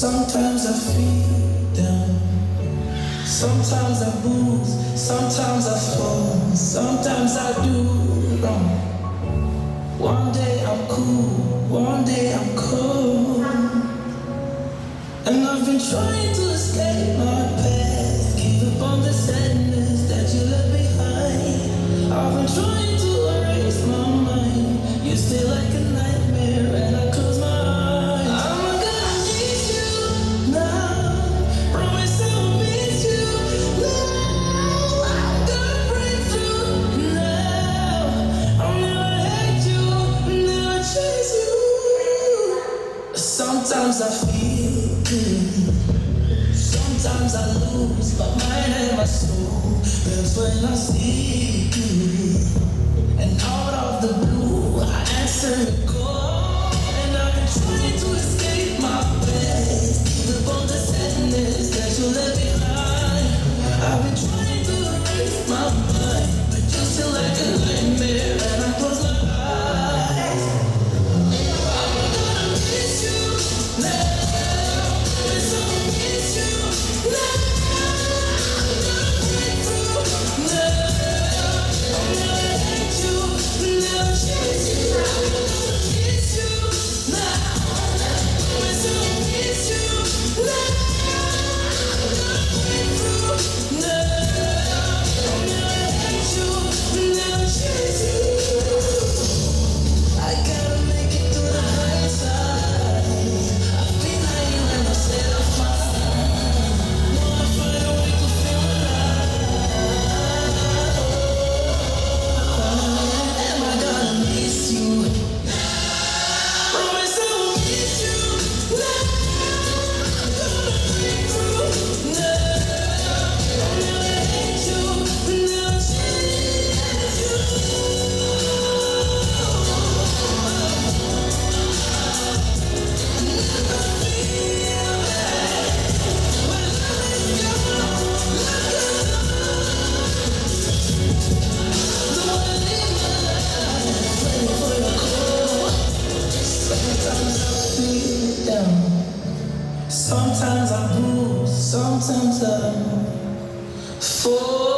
Sometimes I feel down. Sometimes I move. Sometimes I fall. Sometimes I do wrong. One day I'm cool. One day I'm cold. And I've been trying to escape my past. Give up on the sadness that you left me. Sometimes I feel good. Sometimes I lose, but mind and my soul. That's when I see you. Sometimes I move, sometimes I fall.